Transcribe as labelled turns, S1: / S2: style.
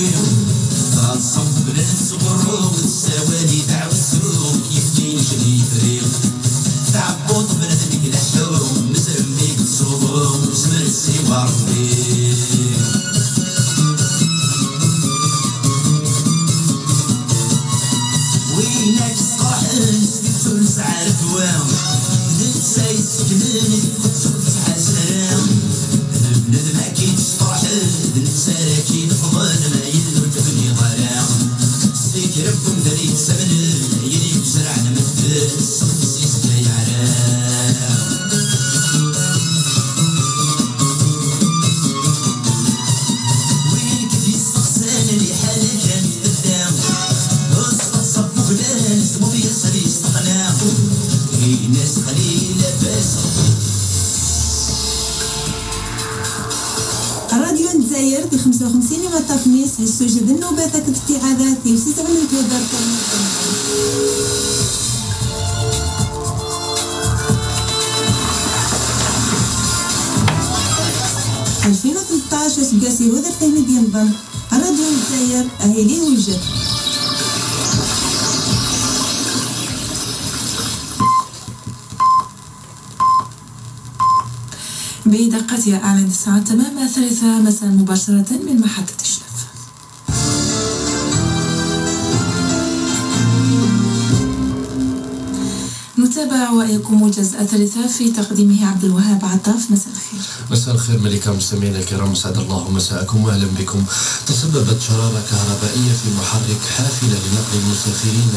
S1: التسويق تصب بلاد الغروب تساوالي دعوة السوق يفتين شدي فريق تعبوط بلاد المكلحوم مزرم بيك تصوبهم زمر السيوار فريق وينك صاحن تونس عارف وام ننسى يسكنني كنت حسرام بندم أكيد صاحن ننسى أكيد فضل ما بزرعنا مثل سيس يعرام وينك دي السقسان اللي 2013 سبقاسي وذر تهني دي نظن
S2: راديو الجزائر أهلي والجد
S3: بدقتها أعلن الساعة تمام ثالثة مساء مباشرة من محطة شلال نتابع وإياكم موجز الثالثة في تقديمه عبد الوهاب عطاف. مساء الخير.
S4: مساء الخير ملكة مستمعينا الكرام. أسعد الله مساءكم وأهلا بكم. تسببت شرارة كهربائية في محرك حافلة لنقل المسافرين